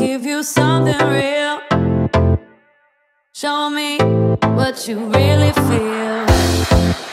give you something real. Show me what you really feel.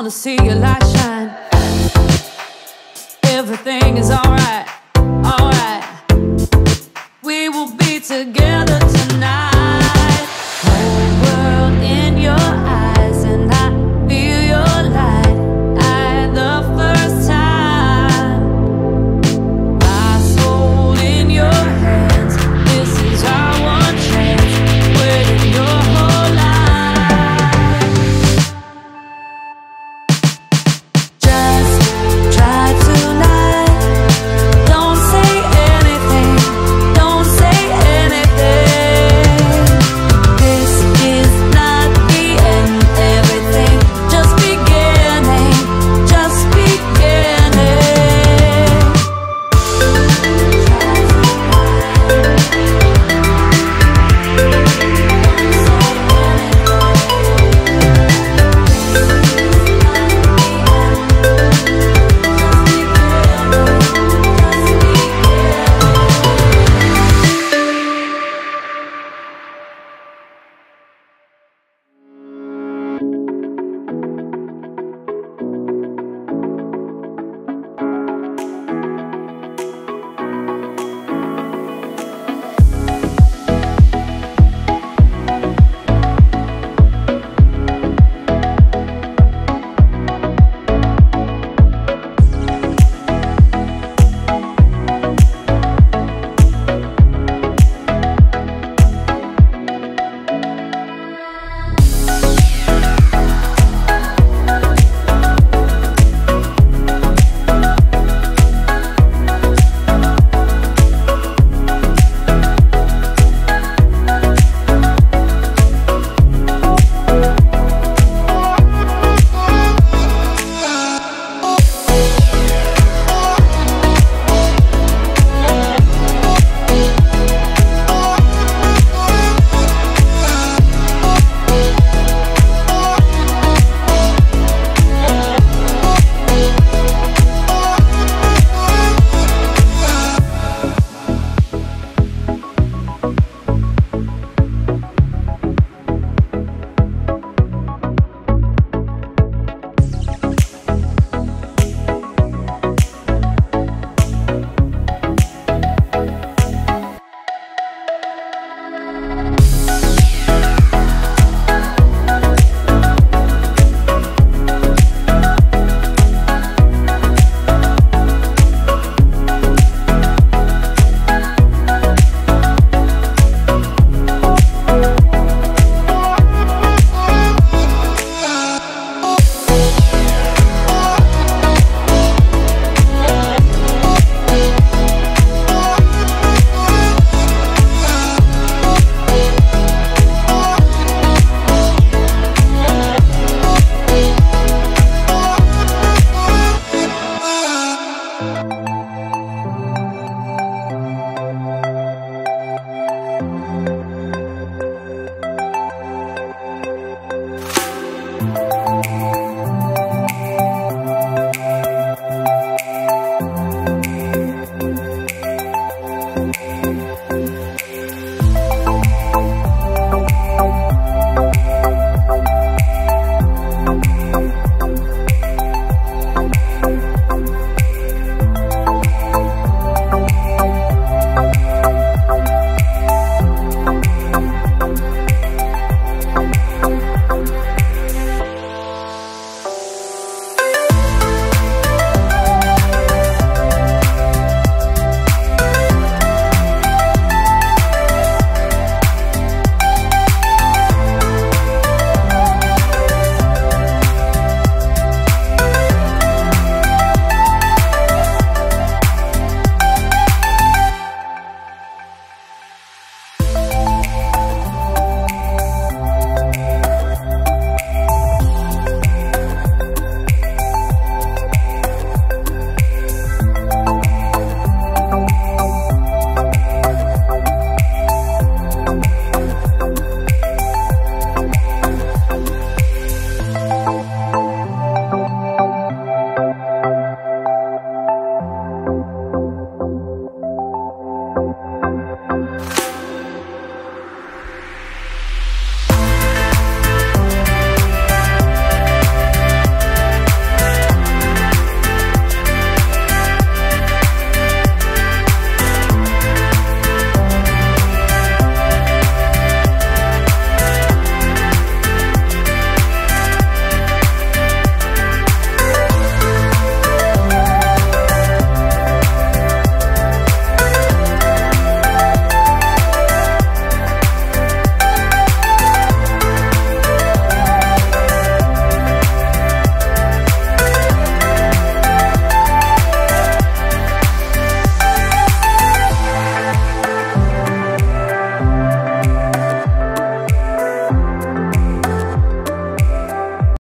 wanna see your light shine. Everything is alright.